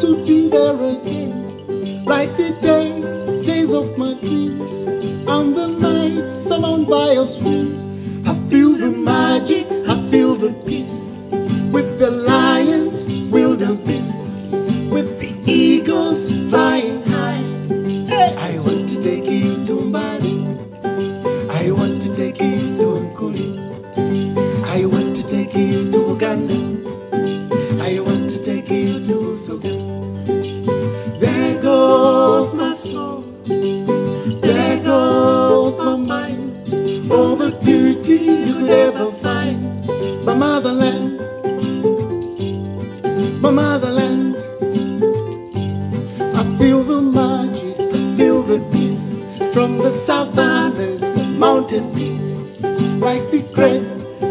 to be there again, like the days, days of my dreams, and the nights alone by your streams. I feel the magic, I feel the peace, with the lions, wildebeests, from the savannas, the mountain peace, like the great,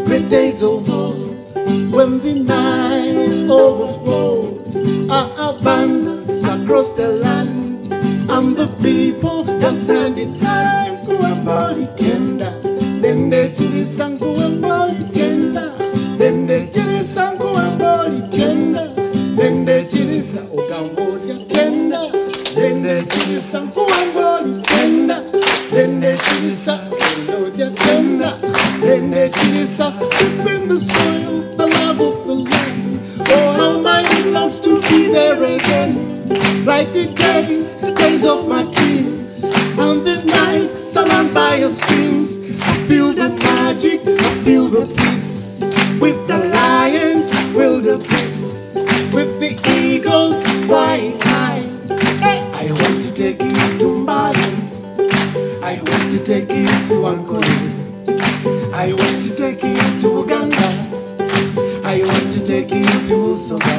great days of old when the Nile overflowed, our abundance across the land, and the people dance hand in hand. Dende chiri sangu ambali Tyenda, dende chiri sa ugambotia Tyenda, dende chiri sa deep in the soil, the love of the land. Oh, how my longs to be there again, like the days, days of my dreams, take you to Mbali, I want to take you to Ankole, I want to take you to Uganda. I want to take you to Usoga.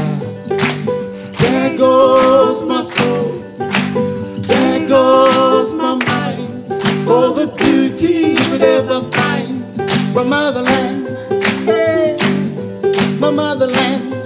There goes my soul. There goes my mind. All the beauty you could ever find. My motherland. Hey, my motherland.